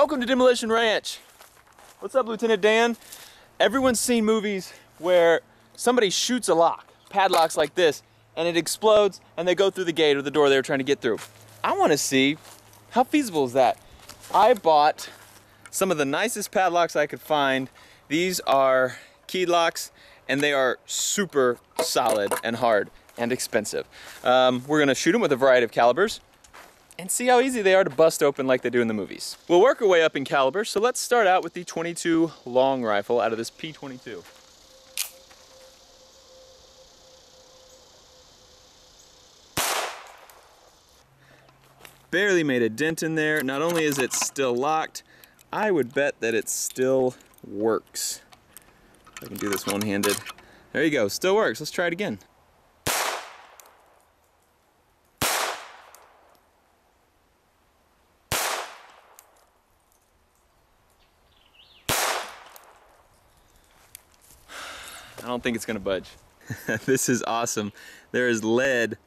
Welcome to Demolition Ranch. What's up, Lieutenant Dan? Everyone's seen movies where somebody shoots a lock, padlocks like this, and it explodes and they go through the gate or the door they were trying to get through. I want to see how feasible is that. I bought some of the nicest padlocks I could find. These are key locks and they are super solid and hard and expensive. Um, we're gonna shoot them with a variety of calibers and see how easy they are to bust open like they do in the movies. We'll work our way up in caliber, so let's start out with the 22 long rifle out of this P22. Barely made a dent in there. Not only is it still locked, I would bet that it still works. I can do this one-handed. There you go, still works. Let's try it again. I don't think it's gonna budge. this is awesome. There is lead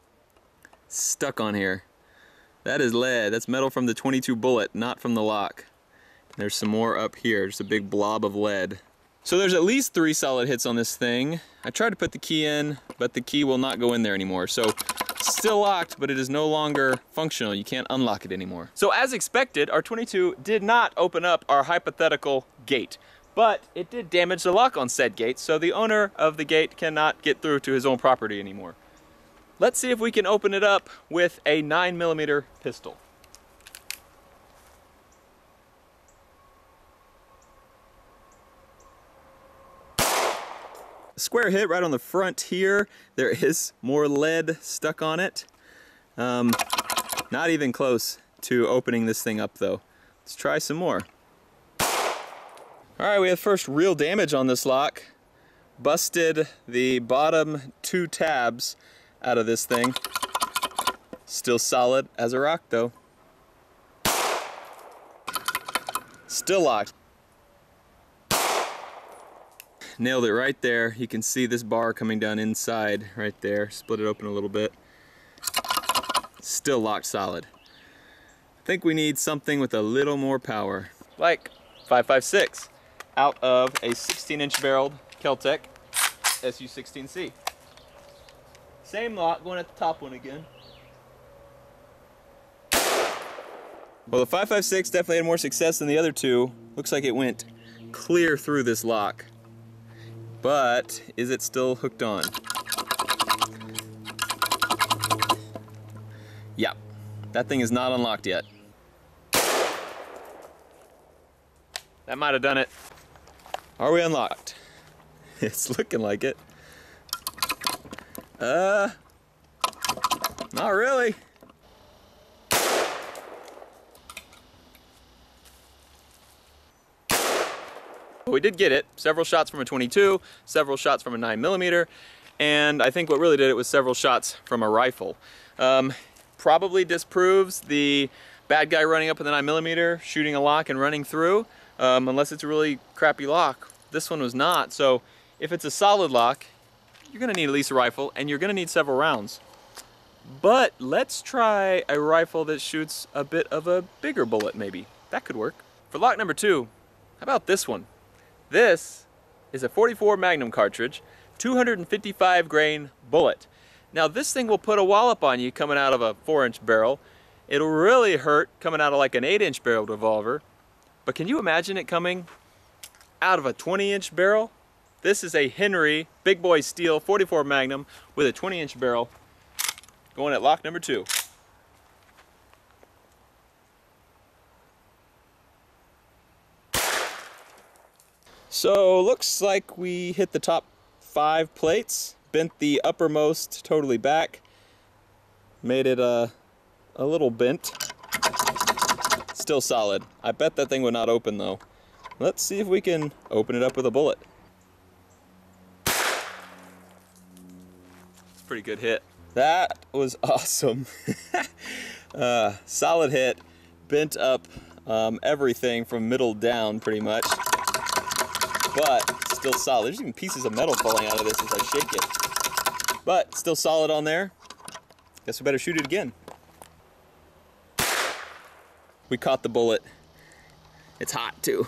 stuck on here. That is lead. That's metal from the 22 bullet, not from the lock. There's some more up here, just a big blob of lead. So there's at least three solid hits on this thing. I tried to put the key in, but the key will not go in there anymore. So still locked, but it is no longer functional. You can't unlock it anymore. So as expected, our 22 did not open up our hypothetical gate but it did damage the lock on said gate, so the owner of the gate cannot get through to his own property anymore. Let's see if we can open it up with a 9mm pistol. Square hit right on the front here. There is more lead stuck on it. Um, not even close to opening this thing up though. Let's try some more. All right, we have first real damage on this lock. Busted the bottom two tabs out of this thing. Still solid as a rock though. Still locked. Nailed it right there. You can see this bar coming down inside right there. Split it open a little bit. Still locked solid. I think we need something with a little more power. Like 556 out of a 16 inch barreled Keltec SU16C. Same lock, going at the top one again. Well, the 556 definitely had more success than the other two. Looks like it went clear through this lock. But, is it still hooked on? Yeah, that thing is not unlocked yet. That might have done it. Are we unlocked? it's looking like it. Uh, not really. we did get it. Several shots from a 22, several shots from a 9mm, and I think what really did it was several shots from a rifle. Um, probably disproves the bad guy running up with a 9mm, shooting a lock and running through, um, unless it's a really crappy lock. This one was not, so if it's a solid lock, you're gonna need at least a rifle and you're gonna need several rounds. But let's try a rifle that shoots a bit of a bigger bullet maybe. That could work. For lock number two, how about this one? This is a 44 Magnum cartridge, 255 grain bullet. Now this thing will put a wallop on you coming out of a four inch barrel. It'll really hurt coming out of like an eight inch barrel revolver. But can you imagine it coming out of a 20 inch barrel. This is a Henry Big Boy Steel 44 Magnum with a 20 inch barrel going at lock number two. So looks like we hit the top five plates, bent the uppermost totally back, made it a, a little bent. Still solid. I bet that thing would not open though. Let's see if we can open it up with a bullet. It's pretty good hit. That was awesome. uh, solid hit, bent up um, everything from middle down pretty much, but still solid. There's even pieces of metal falling out of this as I shake it. But still solid on there. Guess we better shoot it again. We caught the bullet It's hot too.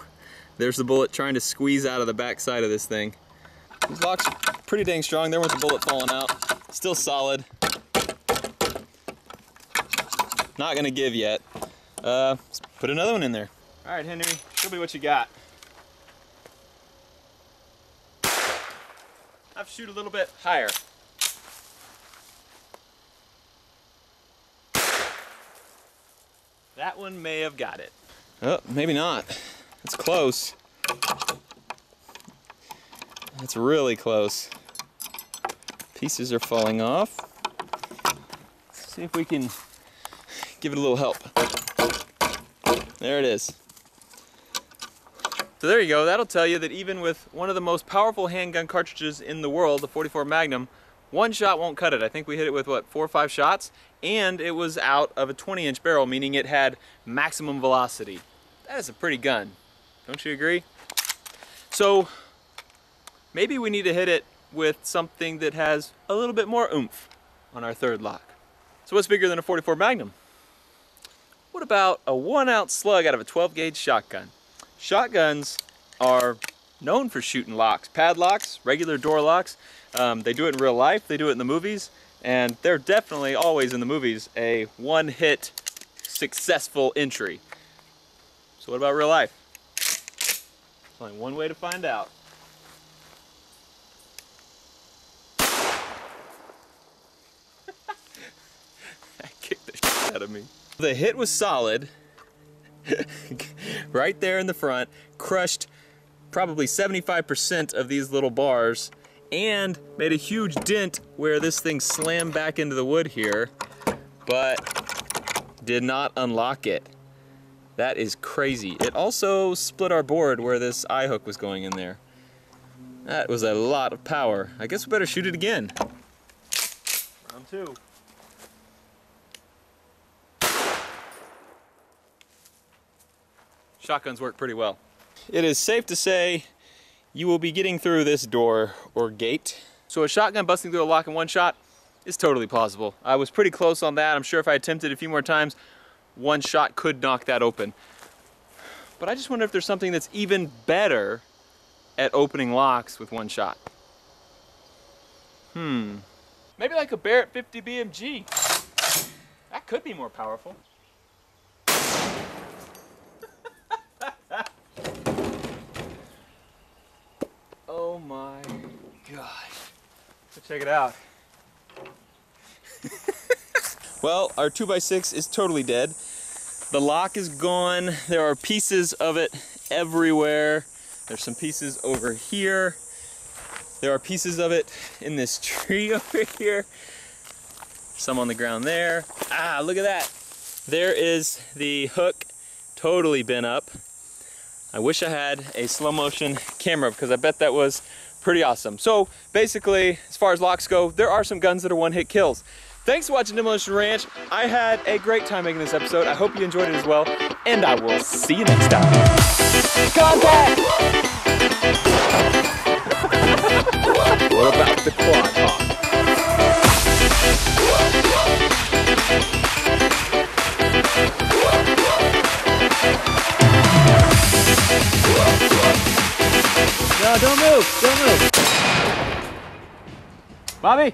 There's the bullet trying to squeeze out of the back side of this thing. These locks pretty dang strong. There was a bullet falling out. Still solid. Not gonna give yet. Uh, let's put another one in there. All right, Henry, show me what you got. Have to shoot a little bit higher. That one may have got it. Oh, maybe not. It's close. It's really close. Pieces are falling off. Let's see if we can give it a little help. There it is. So there you go. That'll tell you that even with one of the most powerful handgun cartridges in the world, the 44 Magnum, one shot won't cut it. I think we hit it with what, four or five shots? And it was out of a 20 inch barrel, meaning it had maximum velocity. That is a pretty gun. Don't you agree? So maybe we need to hit it with something that has a little bit more oomph on our third lock. So what's bigger than a 44 Magnum? What about a one ounce slug out of a 12 gauge shotgun? Shotguns are known for shooting locks, padlocks, regular door locks. Um, they do it in real life, they do it in the movies, and they're definitely always in the movies a one hit successful entry. So what about real life? There's only one way to find out. kicked the out of me. The hit was solid, right there in the front, crushed probably 75% of these little bars and made a huge dent where this thing slammed back into the wood here, but did not unlock it. That is crazy. It also split our board where this eye hook was going in there. That was a lot of power. I guess we better shoot it again. Round two. Shotguns work pretty well. It is safe to say you will be getting through this door or gate. So a shotgun busting through a lock in one shot is totally plausible. I was pretty close on that. I'm sure if I attempted a few more times, one shot could knock that open. But I just wonder if there's something that's even better at opening locks with one shot. Hmm. Maybe like a Barrett 50 BMG. That could be more powerful. oh my gosh. Let's check it out. well, our 2x6 is totally dead. The lock is gone. There are pieces of it everywhere. There's some pieces over here. There are pieces of it in this tree over here. Some on the ground there. Ah, look at that. There is the hook totally bent up. I wish I had a slow motion camera because I bet that was pretty awesome. So basically, as far as locks go, there are some guns that are one hit kills. Thanks for watching Demolition Ranch. I had a great time making this episode. I hope you enjoyed it as well, and I will see you next time. Contact! what about the quad? No, don't move, don't move. Bobby?